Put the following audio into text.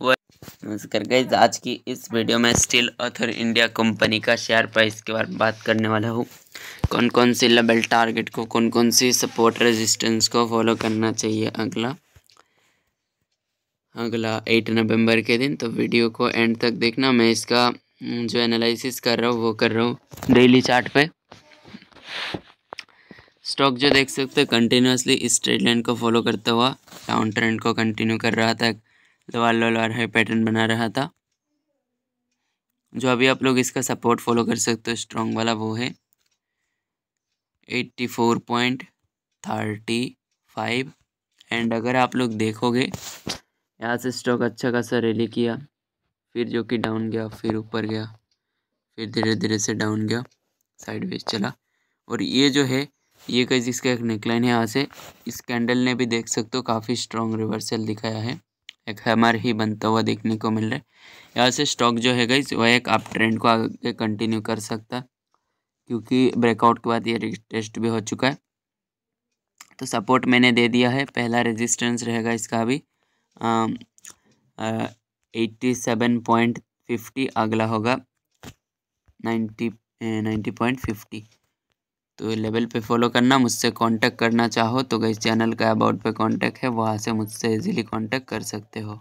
नमस्कार गाइज़ आज की इस वीडियो में स्टील ऑथर इंडिया कंपनी का शेयर प्राइस के बारे में बात करने वाला हूँ। कौन कौन सी लेवल टारगेट को कौन कौन सी सपोर्ट रेजिस्टेंस को फॉलो करना चाहिए अगला? अगला एट नवंबर के दिन तो वीडियो को एंड तक देखना। मैं इसका हम्म, जो एनालिसिस कर रहा हूँ वो कर रहा हूँ डेली चार्ट पे। स्टॉक जो देख सकते हो कंटिन्यूसली इस ट्रेड लाइन को फॉलो करता हुआ डाउन ट्रेंड को कंटिन्यू कर रहा था। लोअर लोअर हाई पैटर्न बना रहा था। जो अभी आप लोग इसका सपोर्ट फॉलो कर सकते हो स्ट्रॉन्ग वाला वो है। Eighty four point thirty five and अगर आप लोग देखोगे, यहाँ से स्टॉक अच्छा खासा रैली किया। फिर जो कि डाउन गया, फिर ऊपर गया। फिर धीरे धीरे से डाउन गया साइड चला। और ये जो है, ये कहीं जिसका एक नेकलाइन है यहाँ से। इस कैंडल ने भी देख सकते हो, काफ़ी स्ट्रॉन्ग रिवर्सल दिखाया है। एक हैमर ही बनता हुआ देखने को मिल रहा है। यहाँ से स्टॉक जो है गई वह एक अप ट्रेंड को आगे कंटिन्यू कर सकता क्योंकि ब्रेकआउट के बाद ये टेस्ट भी हो चुका है। तो सपोर्ट मैंने दे दिया है, पहला रेजिस्टेंस रहेगा इसका भी एट्टी सेवन पॉइंट फिफ्टी अगला होगा नाइन्टी नाइन्टी पॉइंट फिफ्टी तो लेवल पे फॉलो करना, मुझसे कांटेक्ट करना चाहो तो गई चैनल का अबाउट पे कांटेक्ट है, वहाँ से मुझसे इजीली कांटेक्ट कर सकते हो।